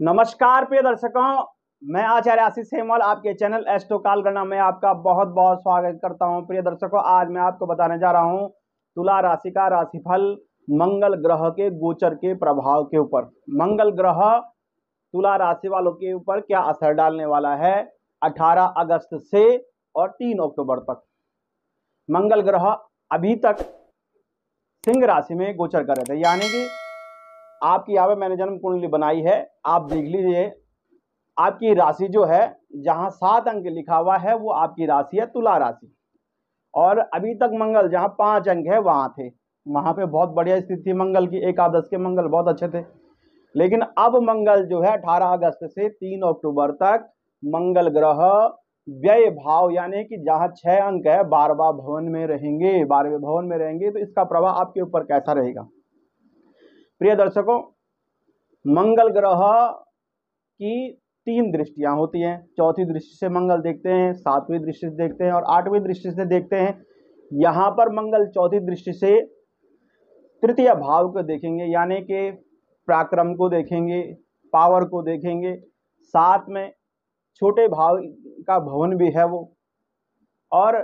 नमस्कार, प्रिय दर्शकों। मैं आचार्य आशीष हेमल आपके चैनल एस्ट्रो कालगणना में आपका बहुत बहुत स्वागत करता हूँ। प्रिय दर्शकों, आज मैं आपको बताने जा रहा हूँ तुला राशि का राशिफल मंगल ग्रह के गोचर के प्रभाव के ऊपर। मंगल ग्रह तुला राशि वालों के ऊपर क्या असर डालने वाला है? 18 अगस्त से और 3 अक्टूबर तक। मंगल ग्रह अभी तक सिंह राशि में गोचर कर रहे थे, यानी कि आपकी यहाँ पे मैंने जन्म कुंडली बनाई है, आप देख लीजिए। आपकी राशि जो है, जहाँ सात अंक लिखा हुआ है, वो आपकी राशि है, तुला राशि। और अभी तक मंगल, जहाँ पाँच अंक है, वहाँ थे। वहाँ पे बहुत बढ़िया स्थिति थी, मंगल की एकादश के मंगल बहुत अच्छे थे। लेकिन अब मंगल जो है, अठारह अगस्त से तीन अक्टूबर तक मंगल ग्रह व्यय भाव, यानी कि जहाँ छह अंक है बारवा भवन में रहेंगे, बारहवें भवन में रहेंगे तो इसका प्रभाव आपके ऊपर कैसा रहेगा? प्रिय दर्शकों, मंगल ग्रह की तीन दृष्टियाँ होती हैं। चौथी दृष्टि से मंगल देखते हैं, सातवीं दृष्टि से देखते हैं और आठवीं दृष्टि से देखते हैं। यहाँ पर मंगल चौथी दृष्टि से तृतीय भाव को देखेंगे, यानी कि पराक्रम को देखेंगे, पावर को देखेंगे। साथ में छोटे भाव का भवन भी है वो। और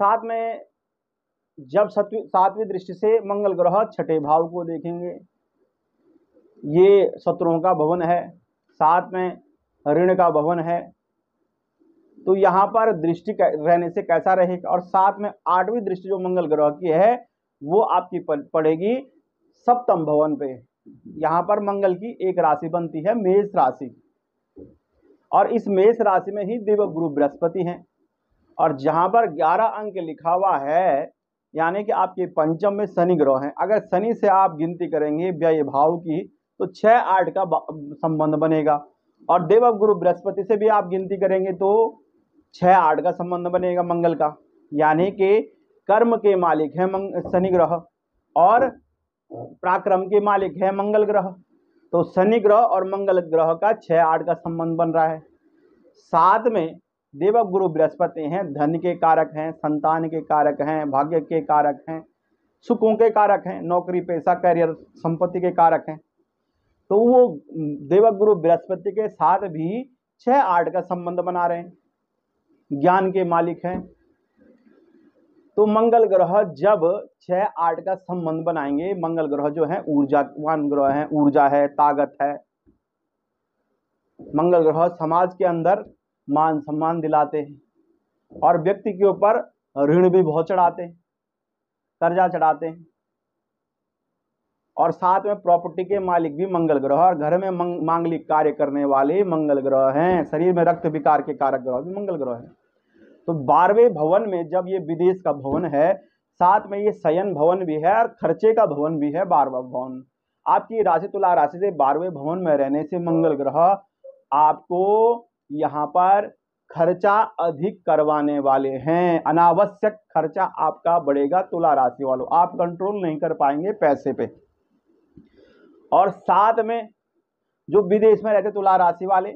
साथ में जब सातवीं दृष्टि से मंगल ग्रह छठे भाव को देखेंगे ये शत्रुओं का भवन है, साथ में ऋण का भवन है। तो यहाँ पर दृष्टि रहने से कैसा रहेगा? और साथ में आठवीं दृष्टि जो मंगल ग्रह की है, वो आपकी पड़ेगी सप्तम भवन पे। यहाँ पर मंगल की एक राशि बनती है, मेष राशि। और इस मेष राशि में ही देव गुरु बृहस्पति हैं। और जहाँ पर 11 अंक लिखा हुआ है, यानी कि आपके पंचम में शनि ग्रह हैं। अगर शनि से आप गिनती करेंगे, व्यय भाव की तो छः आठ का संबंध बनेगा। और देव गुरु बृहस्पति से भी आप गिनती करेंगे तो छः आठ का संबंध बनेगा मंगल का। यानी कि कर्म के मालिक है शनि ग्रह और पराक्रम के मालिक है मंगल ग्रह। तो शनि ग्रह और मंगल ग्रह का छः आठ का संबंध बन रहा है। साथ में देव गुरु बृहस्पति हैं, धन के कारक हैं, संतान के कारक हैं, भाग्य के कारक हैं, सुखों के कारक हैं, नौकरी, पैसा करियर संपत्ति के कारक हैं। तो वो देवक गुरु बृहस्पति के साथ भी छह आठ का संबंध बना रहे हैं। ज्ञान के मालिक हैं। तो मंगल ग्रह जब छह आठ का संबंध बनाएँगे, मंगल ग्रह जो है ऊर्जावान ग्रह है, ऊर्जा है, ताकत है। मंगल ग्रह समाज के अंदर मान सम्मान दिलाते हैं और व्यक्ति के ऊपर ऋण भी बहुत चढ़ाते हैं, कर्जा चढ़ाते हैं। और साथ में प्रॉपर्टी के मालिक भी मंगल ग्रह और घर में मंग, मांगलिक कार्य करने वाले मंगल ग्रह हैं। शरीर में रक्त विकार के कारक ग्रह भी मंगल ग्रह हैं। तो बारहवें भवन में जब ये विदेश का भवन है साथ में ये शयन भवन भी है और खर्चे का भवन भी है बारहवा भवन। आपकी राशि तुला राशि से बारहवें भवन में रहने से मंगल ग्रह आपको यहाँ पर खर्चा अधिक करवाने वाले हैं। अनावश्यक खर्चा आपका बढ़ेगा तुला राशि वालों। आप कंट्रोल नहीं कर पाएँगे पैसे पे। और साथ में जो विदेश में रहते तुला राशि वाले,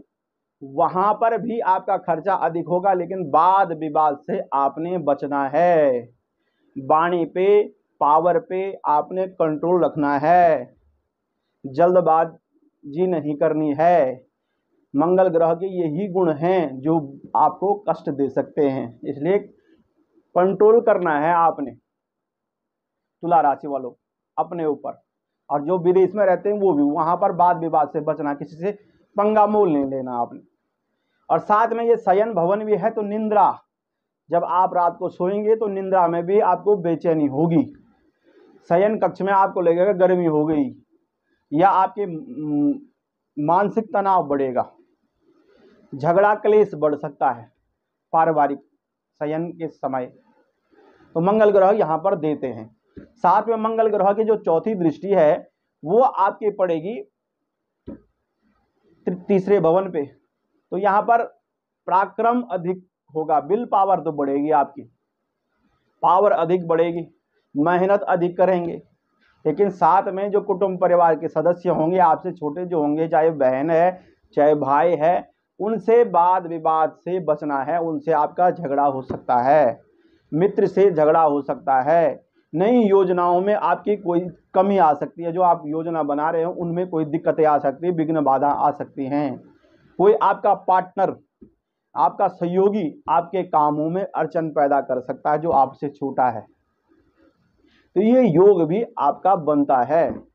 वहाँ पर भी आपका खर्चा अधिक होगा, लेकिन वाद विवाद से आपने बचना है। वाणी पे, पावर पे आपने कंट्रोल रखना है। जल्दबाजी नहीं करनी है। मंगल ग्रह के यही गुण हैं जो आपको कष्ट दे सकते हैं, इसलिए कंट्रोल करना है आपने, तुला राशि वालों, अपने ऊपर। और जो विदेश में रहते हैं, वो भी, वहाँ पर वाद विवाद से बचना, किसी से पंगा मोल नहीं लेना आपने। और साथ में ये शयन भवन भी है तो निंद्रा, जब आप रात को सोएँगे तो निंद्रा में भी आपको बेचैनी होगी। शयन कक्ष में आपको लगेगा गर्मी हो गई, या आपके मानसिक तनाव बढ़ेगा। झगड़ा क्लेश बढ़ सकता है, पारिवारिक शयन के समय। तो मंगल ग्रह यहाँ पर देते हैं। साथ में मंगल ग्रह की जो चौथी दृष्टि है वो आपकी पड़ेगी तीसरे भवन पे। तो यहाँ पर पराक्रम अधिक होगा। बिल पावर तो बढ़ेगी आपकी। पावर अधिक बढ़ेगी। मेहनत अधिक करेंगे। लेकिन साथ में जो कुटुंब परिवार के सदस्य होंगे, आपसे छोटे जो होंगे, चाहे बहन है, चाहे भाई है, उनसे वाद विवाद से बचना है, उनसे आपका झगड़ा हो सकता है। मित्र से झगड़ा हो सकता है। नई योजनाओं में आपकी कोई कमी आ सकती है, जो आप योजना बना रहे हो, उनमें कोई दिक्कतें आ सकती है, विघ्न बाधा आ सकती हैं। कोई आपका पार्टनर आपका सहयोगी आपके कामों में अड़चन पैदा कर सकता है, जो आपसे छोटा है। तो ये योग भी आपका बनता है।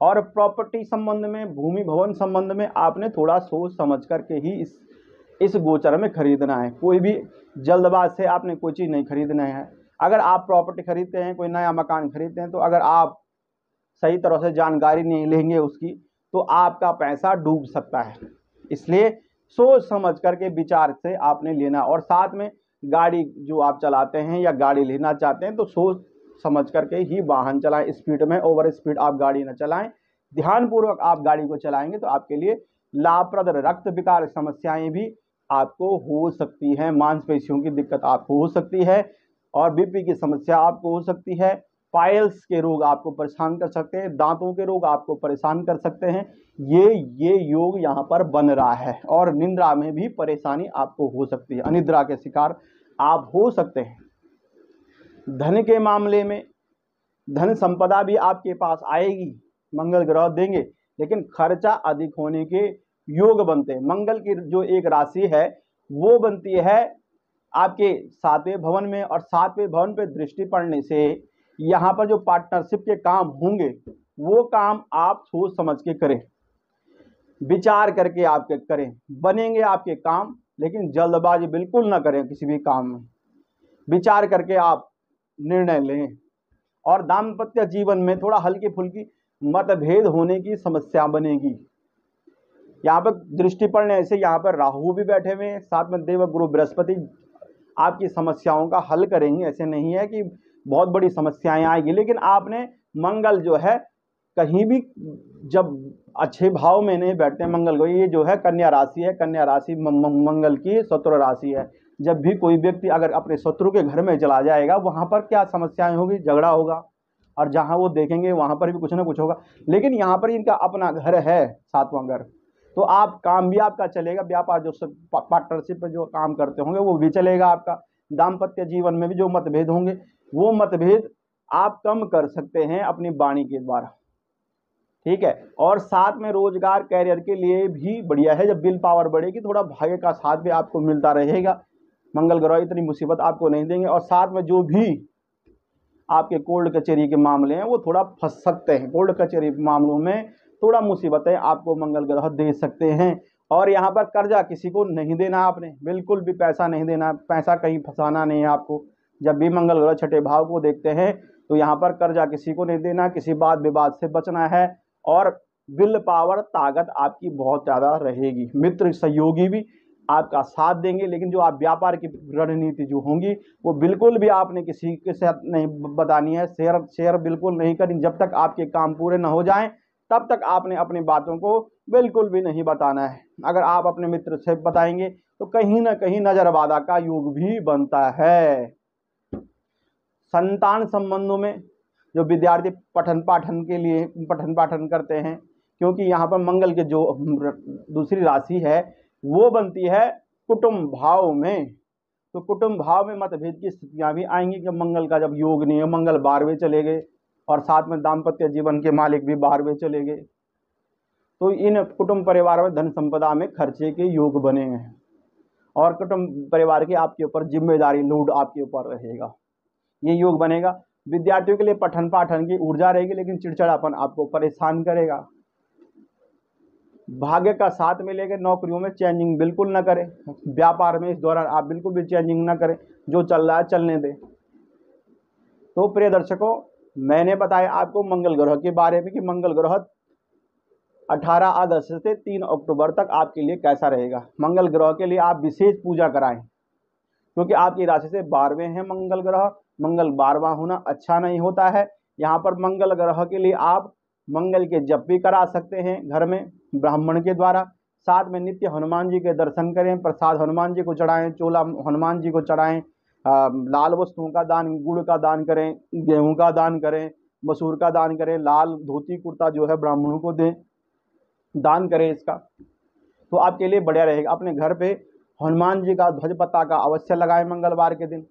और प्रॉपर्टी संबंध में, भूमि भवन संबंध में आपने थोड़ा सोच समझ करके ही इस इस गोचर में खरीदना है। कोई भी जल्दबाज से आपने कोई चीज़ नहीं खरीदना है। अगर आप प्रॉपर्टी खरीदते हैं, कोई नया मकान खरीदते हैं तो अगर आप सही तरह से जानकारी नहीं लेंगे उसकी तो आपका पैसा डूब सकता है। इसलिए सोच समझ करके विचार से आपने लेना और साथ में गाड़ी जो आप चलाते हैं या गाड़ी लेना चाहते हैं तो सोच समझ करके ही वाहन चलाएँ। स्पीड में, ओवर स्पीड आप गाड़ी न चलाएँ। ध्यानपूर्वक आप गाड़ी को चलाएँगे तो आपके लिए लाभप्रद रक्त विकार समस्याएँ भी आपको हो सकती हैं। मांसपेशियों की दिक्कत आपको हो सकती है और बीपी की समस्या आपको हो सकती है। पायल्स के रोग आपको परेशान कर सकते हैं, दांतों के रोग आपको परेशान कर सकते हैं। ये ये योग यहाँ पर बन रहा है और निंद्रा में भी परेशानी आपको हो सकती है, अनिद्रा के शिकार आप हो सकते हैं। धन के मामले में धन संपदा भी आपके पास आएगी, मंगल ग्रह देंगे, लेकिन खर्चा अधिक होने के योग बनते हैं। मंगल की जो एक राशि है, वो बनती है आपके सातवें भवन में और सातवें भवन पर दृष्टि पड़ने से यहाँ पर जो पार्टनरशिप के काम होंगे, वो काम आप सोच समझ के करें। विचार करके आपके करें। बनेंगे आपके काम, लेकिन जल्दबाजी बिल्कुल ना करें किसी भी काम में। विचार करके आप निर्णय लें। और दाम्पत्य जीवन में थोड़ा हल्की फुल्की मतभेद होने की समस्या बनेगी। यहाँ पर दृष्टि पड़ने से यहाँ पर राहु भी बैठे हुए हैं। साथ में देव गुरु बृहस्पति आपकी समस्याओं का हल करेंगे। ऐसे नहीं है कि बहुत बड़ी समस्याएँ आएगी। लेकिन आपने मंगल जो है, कहीं भी जब अच्छे भाव में नहीं बैठते मंगल को, ये जो है कन्या राशि है। कन्या राशि मंगल की शत्रु राशि है। जब भी कोई व्यक्ति अगर अपने शत्रु के घर में चला जाएगा, वहाँ पर क्या समस्याएँ होगी? झगड़ा होगा। और जहाँ वो देखेंगे, वहाँ पर भी कुछ ना कुछ होगा। लेकिन यहाँ पर इनका अपना घर है, सातवां घर। तो आप काम भी आपका चलेगा, व्यापार जो पार्टनरशिप पर जो काम करते होंगे, वो भी चलेगा आपका। दाम्पत्य जीवन में भी जो मतभेद होंगे वो मतभेद आप कम कर सकते हैं अपनी वाणी के द्वारा। ठीक है? और साथ में रोज़गार कैरियर के लिए भी बढ़िया है। जब बिल पावर बढ़ेगी, थोड़ा भाग्य का साथ भी आपको मिलता रहेगा। मंगल ग्रह, इतनी मुसीबत आपको नहीं देंगे। और साथ में जो भी आपके कोल्ड कचहरी के मामले हैं, वो थोड़ा फंस सकते हैं। कोल्ड कचेरी मामलों में थोड़ा मुसीबतें आपको मंगल ग्रह दे सकते हैं। और यहाँ पर कर्जा किसी को नहीं देना आपने। बिल्कुल भी पैसा नहीं देना, पैसा कहीं फंसाना नहीं है आपको। जब भी मंगल ग्रह छठे भाव को देखते हैं तो यहाँ पर कर्जा किसी को नहीं देना, किसी बात विवाद से बचना है और विल पावर ताकत आपकी बहुत ज़्यादा रहेगी। मित्र सहयोगी भी आपका साथ देंगे, लेकिन जो आप व्यापार की रणनीति जो होंगी, वो बिल्कुल भी आपने किसी के साथ नहीं बतानी है। शेयर शेयर बिल्कुल नहीं करें। जब तक आपके काम पूरे ना हो जाएँ, तब तक आपने अपनी बातों को बिल्कुल भी नहीं बताना है। अगर आप अपने मित्र से बताएँगे तो कहीं ना कहीं नज़रवादा का योग भी बनता है। संतान संबंधों में जो विद्यार्थी पठन पाठन के लिए पठन पाठन करते हैं, क्योंकि यहाँ पर मंगल के जो दूसरी राशि है, वो बनती है कुटुंब भाव में। तो कुटुंब भाव में मतभेद की स्थितियाँ भी आएँगी कि मंगल का जब योग नहीं है मंगल बारहवें चले गए और साथ में दाम्पत्य जीवन के मालिक भी बारहवें चले गए। तो इन कुटुंब परिवार में धन संपदा में खर्चे के योग बने हैं और कुटुंब परिवार की आपके ऊपर ज़िम्मेदारी, लोड आपके ऊपर रहेगा। ये योग बनेगा। विद्यार्थियों के लिए पठन पाठन की ऊर्जा रहेगी, लेकिन चिड़चिड़ापन आपको परेशान करेगा। भाग्य का साथ मिलेगा, नौकरियों में चेंजिंग बिल्कुल ना करें। व्यापार में इस दौरान आप बिल्कुल भी चेंजिंग ना करें, जो चल रहा है चलने दें। तो प्रिय दर्शकों, मैंने बताया आपको मंगल ग्रह के बारे में कि मंगल ग्रह 18 अगस्त से 3 अक्टूबर तक आपके लिए कैसा रहेगा। मंगल ग्रह के लिए आप विशेष पूजा कराएँ, क्योंकि आपकी राशि से बारहवें हैं मंगल ग्रह। मंगल बारवा होना अच्छा नहीं होता है। यहाँ पर मंगल ग्रह के लिए आप मंगल के जप भी करा सकते हैं घर में, ब्राह्मण के द्वारा। साथ में नित्य हनुमान जी के दर्शन करें, प्रसाद हनुमान जी को चढ़ाएँ, चोला हनुमान जी को चढ़ाएँ लाल वस्तुओं का दान, गुड़ का दान करें, गेहूँ का दान करें, मसूर का दान करें, लाल धोती कुर्ता जो है ब्राह्मणों को दें, दान करें इसका। तो आपके लिए बढ़िया रहेगा। अपने घर पे हनुमान जी का ध्वज पत्ता का अवश्य लगाएँ मंगलवार के दिन।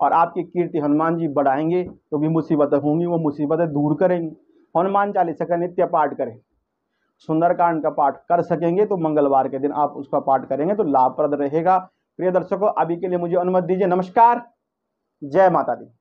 और आपकी कीर्ति हनुमान जी बढ़ाएँगे तो भी मुसीबतें होंगी, वो मुसीबतें दूर करेंगी। हनुमान चालीसा का नित्य पाठ करें। सुंदरकांड का पाठ कर सकेंगे तो मंगलवार के दिन आप उसका पाठ करेंगे तो लाभप्रद रहेगा। प्रिय दर्शकों, अभी के लिए मुझे अनुमति दीजिए। नमस्कार। जय माता दी।